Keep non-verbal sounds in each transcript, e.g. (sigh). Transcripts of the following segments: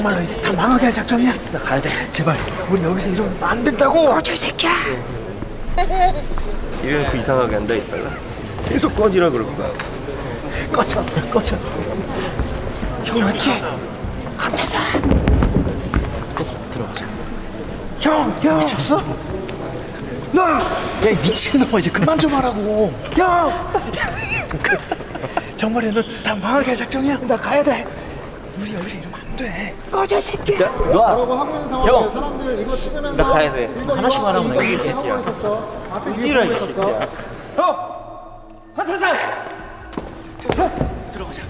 정말로 이제 다 망하게 할 작전이야? 나 가야 돼. 제발. 우리 여기서 이러면 안 된다고. 저 새끼야. (laughs) 이래놓고 이상하게 한다 이빨라 계속 꺼지라 그럴 거야 꺼져, 꺼져. 형 맞지? 한태산. 들어가자. 형, 형. 미쳤어? 너! 야, 이 미친놈아, 이제 그만 좀 하라고. 형! (laughs) 정말이야, 너 다 망하게 할 작정이야? 나 가야 돼. 우리 여기서 이러면 안 돼. 꺼져, 이 새끼야. 라고 하고 있는 상황에 사람들 이거 찍으면서 나 가야 돼 하나씩 말하면 나 이길 하고 있었어. 앞에 뛰라, 이 있었어. 형! 한태산! 형! 들어가자.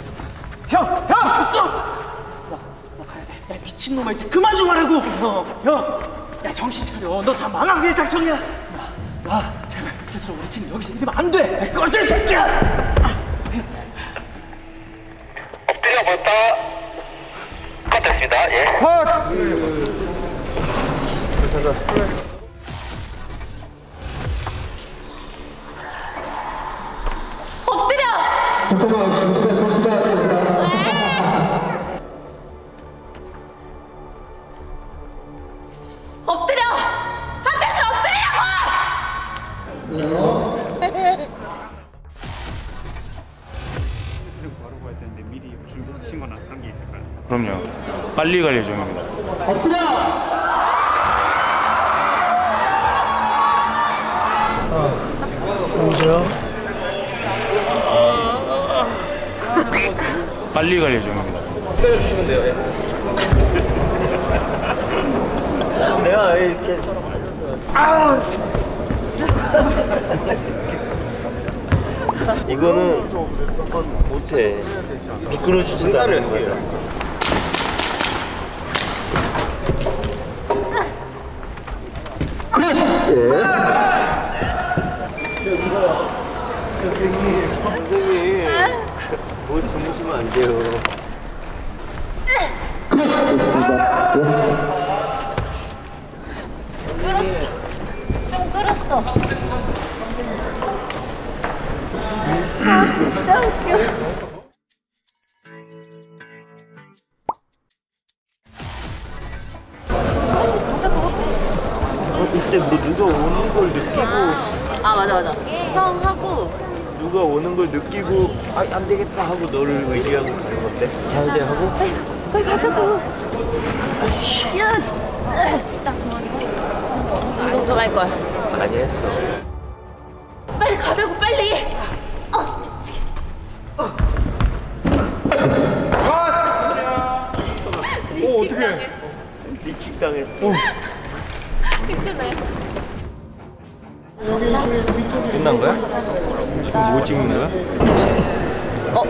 형! 형! 미쳤어! 나, 나 가야 돼. 야, 미친놈아, 이제 그만 좀 하라고! 형! 형! 야, 정신 차려. 너 다 망하게 할 작정이야. 야, 야, 제발. 됐어, 우리 지금 여기서 이러면 안 돼. 야, 꺼져, 이 새끼야! 엎드려 볼까? 컷 예. 엎드려! 엎드려! 한테서 엎드리라고! 준비하신 거나 그런 게 있을까요? 그럼요. 빨리 갈 예정입니다. 누구세요? 빨리 갈 예정입니다. 내가 이렇게 (laughs) 이거는 못해. 미끄러지지도 않는 거야. 선생님 뭐 주무시면 안 돼요 좀 끌었어. 아, 진짜 웃겨. 그때 뭐 누가 오는 걸 느끼고 아, 맞아, 맞아. 형 하고, 누가 오는 걸 느끼고 아, 안 되겠다 하고 너를 의지하고 가는 건데 가야 돼 하고 빨리 가자고. 야! 이따 정원이고. 운동 좀 할걸. 많이 했어 빨리 가자고, 빨리! 어. 어 어떻게? 니킥 당했어 괜찮아요. 끝난 거야? 그럼 뭐 찍는 거야? 어,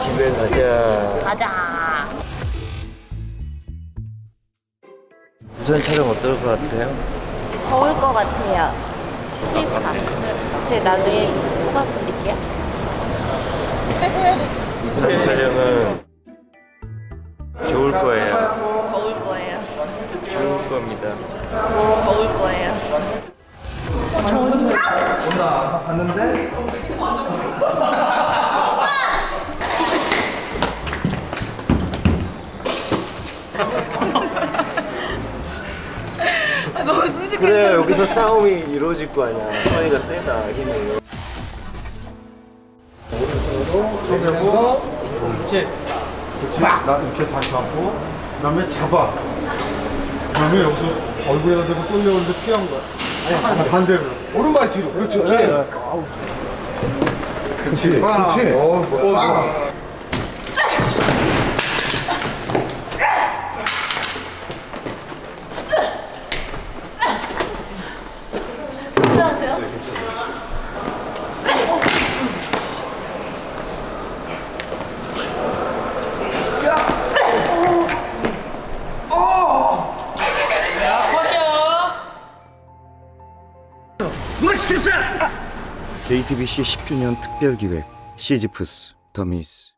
집에 가자 가자. 부산 촬영 어떨 것 같아요? 더울 것 같아요. 힐카. 제가 나중에 뽑아서 드릴게요. 부산 촬영은 좋을 거예요 더울 거예요. 좋을 겁니다 더울 거예요. 그래 여기서 싸움이 이루어질 거 아니야 서해가 세다 힘이 그리고 그렇지. 그렇지. 나 이렇게 다시 잡고 그다음에 잡아. 그다음에 여기서 얼굴에다 대고 쏠려오는데 피한 거야. 아니 반대로. 오른발 뒤로. 그렇지. 그렇지. 그렇지. 그렇지. 어, 뭐. 괜 JTBC 10주년 특별 기획 시지프스 더미스